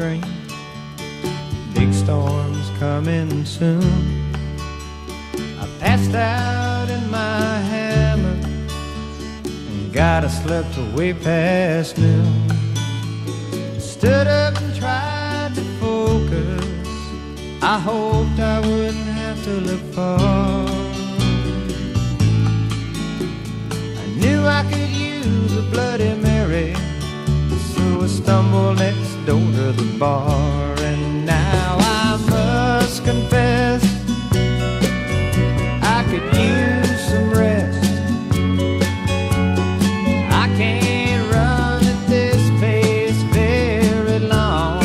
string. Big storms coming soon. I passed out in my hammock and got a slept way past noon. Stood up and tried to focus. I hoped I wouldn't have to look far. I knew I could use a Bloody I next door to the bar. And now I must confess, I could use some rest. I can't run at this pace very long.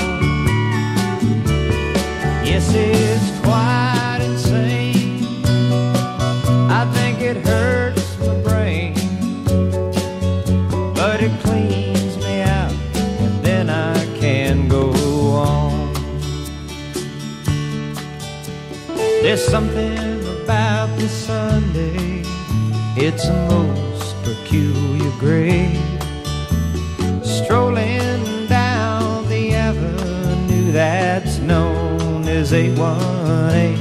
Yes, There's something about this Sunday, it's a most peculiar grade. Strolling down the avenue that's known as A1A.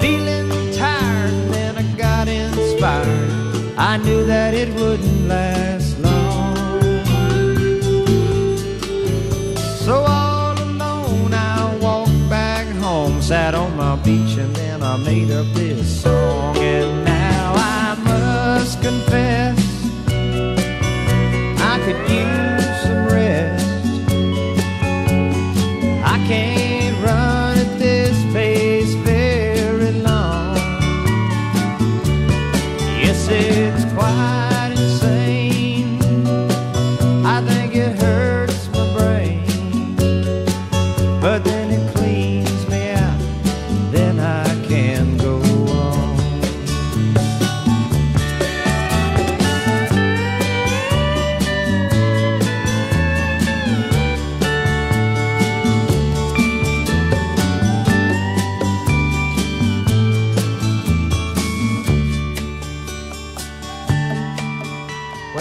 Feeling tired, then I got inspired. I knew that it wouldn't and then I made up this song. And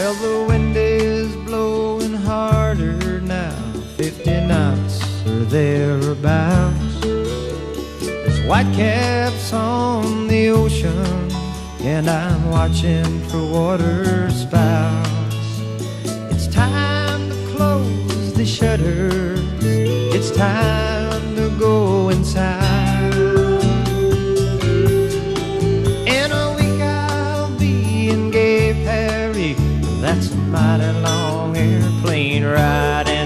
Well, the wind is blowing harder now, 50 knots or thereabouts. There's white caps on the ocean, and I'm watching for water spouts. It's time to close the shutters, it's time mighty long airplane ride.